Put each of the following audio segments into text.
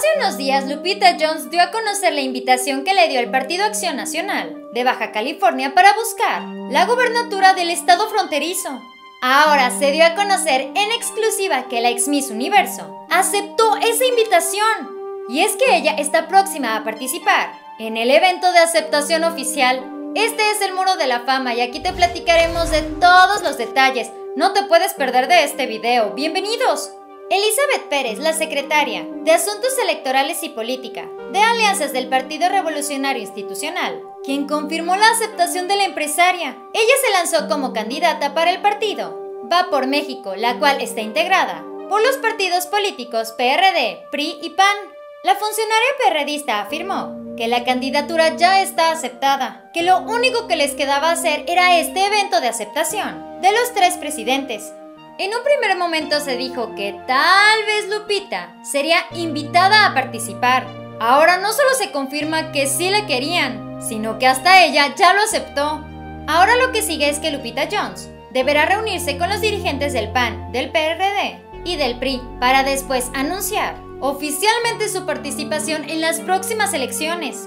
Hace unos días Lupita Jones dio a conocer la invitación que le dio el Partido Acción Nacional de Baja California para buscar la gubernatura del estado fronterizo. Ahora se dio a conocer en exclusiva que la ex Miss Universo aceptó esa invitación. Y es que ella está próxima a participar en el evento de aceptación oficial. Este es el Muro de la Fama y aquí te platicaremos de todos los detalles. No te puedes perder de este video. ¡Bienvenidos! Elizabeth Pérez, la secretaria de Asuntos Electorales y Política de Alianzas del Partido Revolucionario Institucional, quien confirmó la aceptación de la empresaria. Ella se lanzó como candidata para el partido Va por México, la cual está integrada por los partidos políticos PRD, PRI y PAN. La funcionaria perredista afirmó que la candidatura ya está aceptada, que lo único que les quedaba hacer era este evento de aceptación de los tres presidentes, en un primer momento se dijo que tal vez Lupita sería invitada a participar. Ahora no solo se confirma que sí la querían, sino que hasta ella ya lo aceptó. Ahora lo que sigue es que Lupita Jones deberá reunirse con los dirigentes del PAN, del PRD y del PRI para después anunciar oficialmente su participación en las próximas elecciones.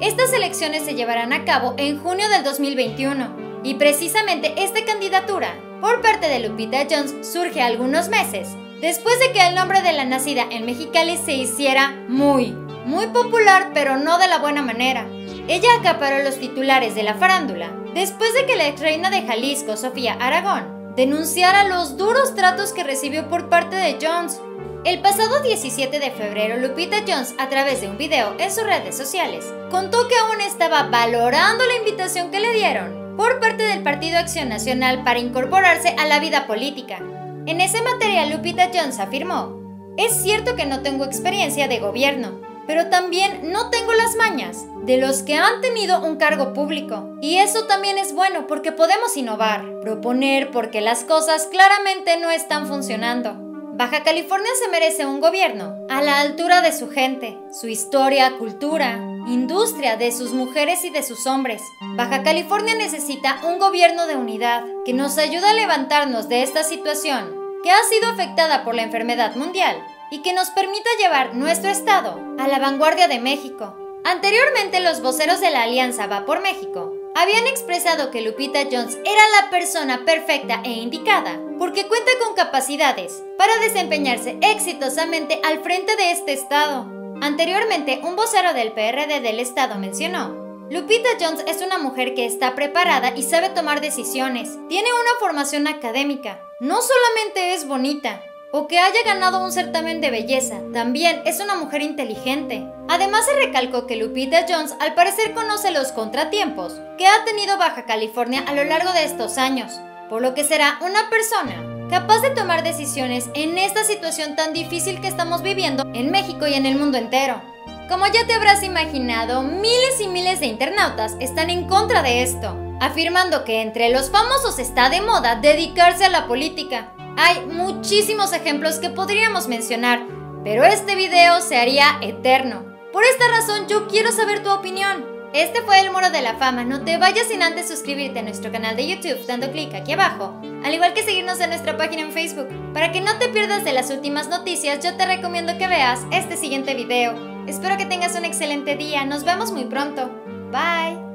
Estas elecciones se llevarán a cabo en junio del 2021 y precisamente esta candidatura por parte de Lupita Jones surge algunos meses después de que el nombre de la nacida en Mexicali se hiciera muy, muy popular, pero no de la buena manera. Ella acaparó los titulares de la farándula después de que la ex reina de Jalisco, Sofía Aragón, denunciara los duros tratos que recibió por parte de Jones. El pasado 17 de febrero, Lupita Jones, a través de un video en sus redes sociales, contó que aún estaba valorando la invitación que le dieron por parte del Partido Acción Nacional para incorporarse a la vida política. En ese material Lupita Jones afirmó, es cierto que no tengo experiencia de gobierno, pero también no tengo las mañas de los que han tenido un cargo público. Y eso también es bueno porque podemos innovar, proponer porque las cosas claramente no están funcionando. Baja California se merece un gobierno a la altura de su gente, su historia, cultura, industria, de sus mujeres y de sus hombres. Baja California necesita un gobierno de unidad que nos ayude a levantarnos de esta situación que ha sido afectada por la enfermedad mundial y que nos permita llevar nuestro estado a la vanguardia de México. Anteriormente los voceros de la Alianza Va por México habían expresado que Lupita Jones era la persona perfecta e indicada porque cuenta con capacidades para desempeñarse exitosamente al frente de este estado. Anteriormente, un vocero del PRD del Estado mencionó, Lupita Jones es una mujer que está preparada y sabe tomar decisiones. Tiene una formación académica. No solamente es bonita o que haya ganado un certamen de belleza, también es una mujer inteligente. Además se recalcó que Lupita Jones al parecer conoce los contratiempos que ha tenido Baja California a lo largo de estos años, por lo que será una persona capaz de tomar decisiones en esta situación tan difícil que estamos viviendo en México y en el mundo entero. Como ya te habrás imaginado, miles y miles de internautas están en contra de esto, afirmando que entre los famosos está de moda dedicarse a la política. Hay muchísimos ejemplos que podríamos mencionar, pero este video se haría eterno. Por esta razón yo quiero saber tu opinión. Este fue el Muro de la Fama. No te vayas sin antes suscribirte a nuestro canal de YouTube dando clic aquí abajo, al igual que seguirnos en nuestra página en Facebook. Para que no te pierdas de las últimas noticias, yo te recomiendo que veas este siguiente video. Espero que tengas un excelente día. Nos vemos muy pronto. Bye.